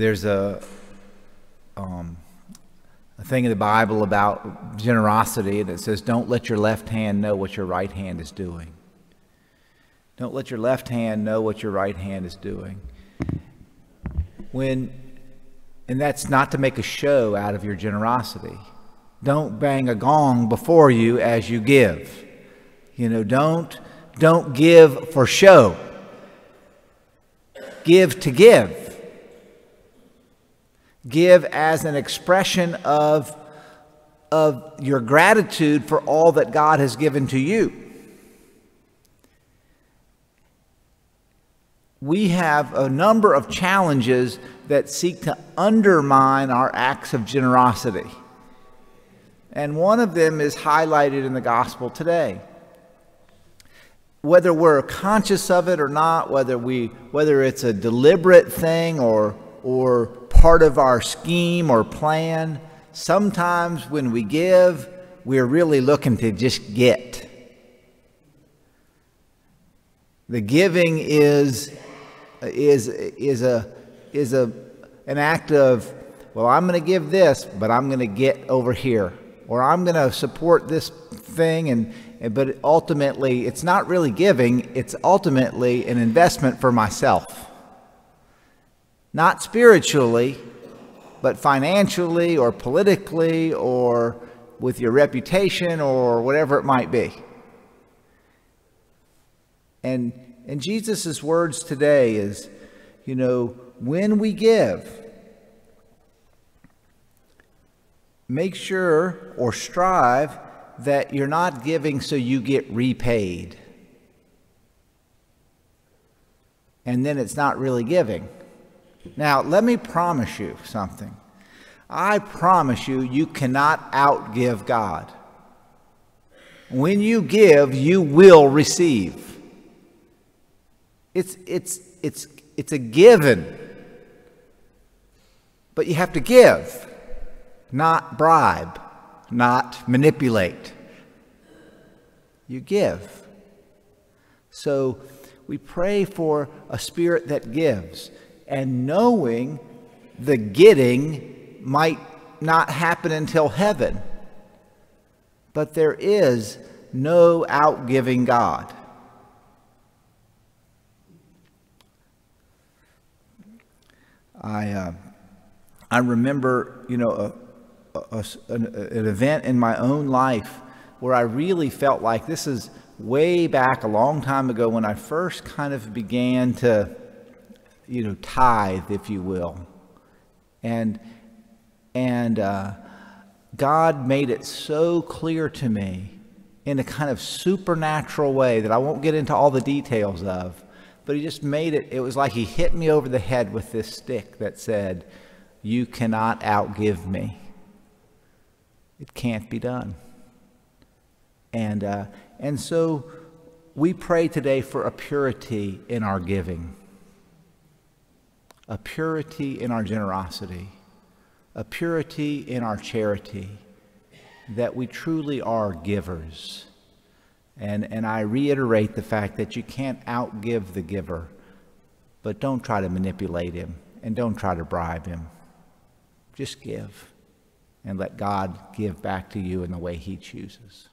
There's a, um, a thing in the Bible about generosity, that says, Don't let your left hand know what your right hand is doing. Don't let your left hand know what your right hand is doing. When, and that's not to make a show out of your generosity. Don't bang a gong before you as you give. You know, don't, don't give for show. Give to give give as an expression of, of your gratitude for all that God has given to you. We have a number of challenges that seek to undermine our acts of generosity. And one of them is highlighted in the gospel today. Whether we're conscious of it or not, whether, we, whether it's a deliberate thing or, or part of our scheme or plan. Sometimes when we give, we're really looking to just get. The giving is, is, is, a, is a, an act of, well, I'm going to give this, but I'm going to get over here. Or I'm going to support this thing, and, but ultimately, it's not really giving, it's ultimately an investment for myself. Not spiritually, but financially or politically or with your reputation or whatever it might be. And, and Jesus' words today is, you know, when we give, make sure or strive that you're not giving so you get repaid. And then it's not really giving. Now, let me promise you something. I promise you, you cannot outgive God. When you give, you will receive. It's, it's, it's, it's a given. But you have to give, not bribe, not manipulate. You give. So we pray for a spirit that gives and knowing the getting might not happen until heaven. But there is no outgiving God. I, uh, I remember, you know, a, a, an, an event in my own life where I really felt like this is way back a long time ago when I first kind of began to you know, tithe, if you will. And, and uh, God made it so clear to me in a kind of supernatural way that I won't get into all the details of, but He just made it, it was like He hit me over the head with this stick that said, You cannot outgive me. It can't be done. And, uh, and so we pray today for a purity in our giving a purity in our generosity, a purity in our charity, that we truly are givers. And, and I reiterate the fact that you can't outgive the giver, but don't try to manipulate him and don't try to bribe him. Just give and let God give back to you in the way he chooses.